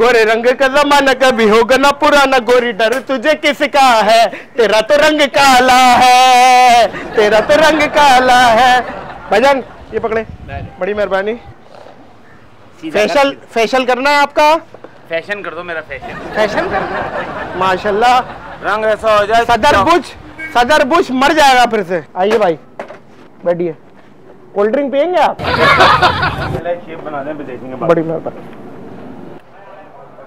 गोरे रंग का जमाना कभी होगा ना पुराना गोरी डर तुझे किसका है? तेरा तो रंग काला है तेरा तो रंग काला है। भाईजान ये पकड़े। बड़ी मेहरबानी। फेशियल फेशियल करना है आपका? फ़ैशन कर दो मेरा फ़ैशन फ़ैशन करना है माशाल्लाह। रंग ऐसा हो जाए सदर बुश सदर बुश मर जाएगा फिर से। आइए भाई बैठिए। कोल्ड ड्रिंक पियेंगे आप? बड़ी मेहरबानी।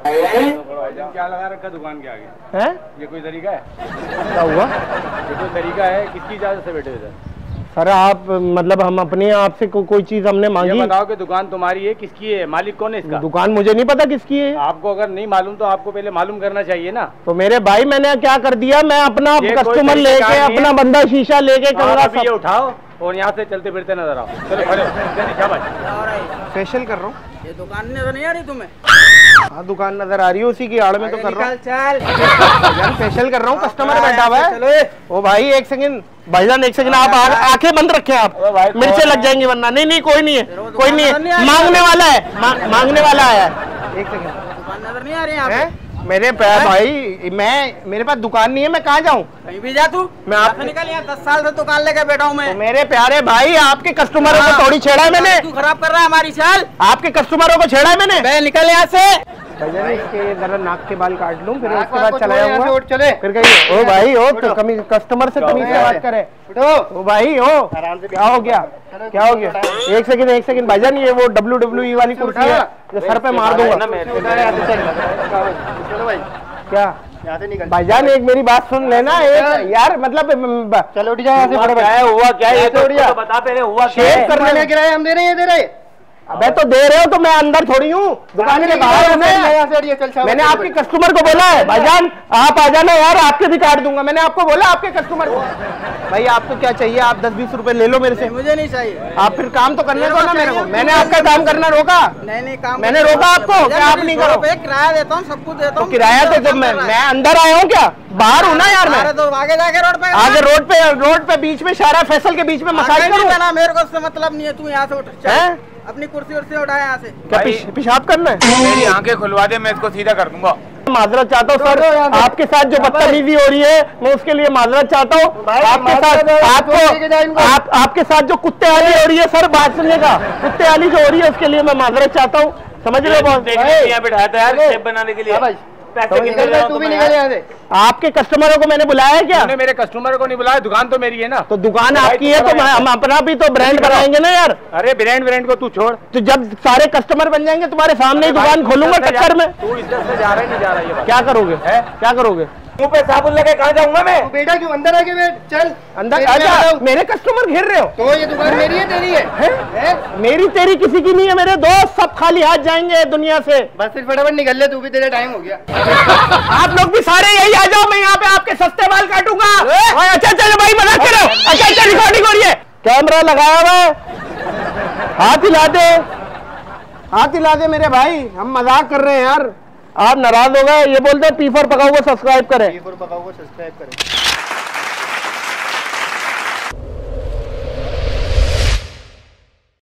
क्या लगा रखा दुकान के आगे? हैं? ये कोई तरीका है? क्या हुआ? ये कोई तरीका है? किसकी इजाज़त से बैठे हुए सर आप मतलब हम अपने आप से को, कोई चीज़ हमने मांगी? ये बताओ कि दुकान तुम्हारी है किसकी है? मालिक कौन है इसका? दुकान मुझे नहीं पता किसकी है। आपको अगर नहीं मालूम तो आपको पहले मालूम करना चाहिए ना। तो मेरे भाई मैंने क्या कर दिया? मैं अपना कस्टमर लेके अपना बंदा शीशा लेके आप कहूँगा उठाओ। और यहाँ से चलते फिरते नज़र आओ। चलो खड़े हो। फेशियल कर रहा हूँ। ये दुकान नज़र नहीं आ रही तुम्हें? हाँ दुकान नज़र आ रही है उसी की आड़ में तो कर रहा हूँ। निकाल यार फेशियल कर रहा हूँ कस्टमर हाँ, बैठा हुआ है। ओ भाई एक सेकंड भाईजान एक सेकंड आप आँखें बंद रखें आप। ओ भाई, मिर्चे लग है? जाएँगी वरना। नहीं नहीं कोई नहीं है कोई नहीं है। मांगने वाला है मांगने वाला आया है। एक सेकंड दुकान नज़र नहीं आ रही है? मेरे पैर भाई मैं मेरे पास दुकान नहीं है मैं कहाँ जाऊँ? कहीं भी जा तू। मैं आप- निकल यहाँ दस साल से दुकान लेके बैठा हूँ मैं। तो मेरे प्यारे भाई आपके कस्टमरों हाँ। को थोड़ी छेड़ा है मैंने। तू खराब कर रहा है हमारी साल। आपके कस्टमरों को छेड़ा है मैंने। मैं निकल यहाँ से। भैया इसके जरा नाक के बाल काट लूँ फिर उसके बाद को चला जाऊँगा। चले। फिर कहिए ओ भाई ओ उठो। कमी कस्टमर से तमीज से बात करे। ओ भाई ओ आराम से क्या हो गया? क्या हो गया? एक सेकंड एक सेकंड भाईजान ये वो डब्ल्यू डब्ल्यू वाली कुर्सी है जो सर पे मार दूँगा। क्या? भाईजान एक मेरी बात सुन लेना एक यार मतलब चलो उठ जा यहाँ से हुआ क्या है है ये तो। तो बता पहले हुआ क्या शेव है? कर- करने किराया हम दे रहे हैं दे रहे। अबे तो दे रहे हो तो मैं अंदर थोड़ी हूँ। दुकान के बाहर हूँ मैं। मैंने आपके कस्टमर को बोला है भाईजान आप आ जाना यार आपके भी काट दूँगा। मैंने आपको बोला आपके कस्टमर को। भाई आपको क्या चाहिए? आप दस बीस रुपए ले लो मेरे से। मुझे नहीं चाहिए। आप फिर काम तो करने दो ना मेरे को। मैंने आपका काम करना रोका। नहीं नहीं काम मैंने रोका आपको, क्या आप नहीं करो? किराया देता हूँ सब कुछ देता तो हूँ। किराया तो जब मैं मैं अंदर आया हूँ क्या? बाहर हूँ ना यार मैं। तो आगे जाके रोड पे आगे रोड पे रोड पे बीच में शारा फैसल के बीच में मसाज करूँ? मेरे को उससे मतलब नहीं है तू यहाँ से उठ चल। अपनी कुर्सी उर्सी उठा यहाँ से। क्या पिश- पेशाब करना है? मेरी आँखें खुलवा दे मैं इसको सीधा कर दूँगा। माजरत चाहता हूँ सर आपके साथ जो बदतमीजी हो रही है मैं उसके लिए माजरत चाहता हूँ। आपके साथ है, आपको आप आपके साथ जो कुत्ते आली हो रही है सर बात सुनने का। कुत्ते आली जो हो रही है उसके लिए मैं माजरत चाहता हूँ। समझ रहे हो बिठाया था यार बनाने के लिए। तू आपके कस्टमरों को मैंने बुलाया है क्या? मेरे कस्टमर को नहीं बुलाया दुकान तो मेरी है ना। तो दुकान आपकी है तो हम अपना भी तो ब्रांड बनाएँगे ना यार। अरे ब्रांड ब्रांड को तू छोड़। तो जब सारे कस्टमर बन जाएँगे तुम्हारे सामने ही दुकान खोलूँगा टक्कर में। तू इधर से जा रहा है नहीं जा रहा है क्या करोगे? क्या करोगे? मुँह पे साबुन लगे कहाँ जाऊँगा मैं? तू बेटा क्यों अंदर आके बैठ चल। अंदर मेरे अच्छा आ जाओ। मेरे कस्टमर घेर रहे हो। तो ये दुकान मेरी है तेरी है? हैं? हैं? मेरी तेरी किसी की नहीं है मेरे दोस्त सब खाली हाथ जाएँगे दुनिया से। बस फिर फटाफट निकल ले तू भी तेरा टाइम हो गया। आप लोग भी सारे यही आ जाओ मैं यहाँ पे आपके सस्ते बाल काटूँगा। अच्छा चलो भाई मज़ाक करो। अच्छा अच्छा रिकॉर्डिंग हो रही है। कैमरा लगाया हुआ है। हाथ हिला दे। हाथ हिला दे मेरे भाई हम मज़ाक कर रहे हैं यार। आप नाराज़ हो गए, ये बोलते हैं पीफर पकाओ को सब्सक्राइब करें। पकाओ सब्सक्राइब करें।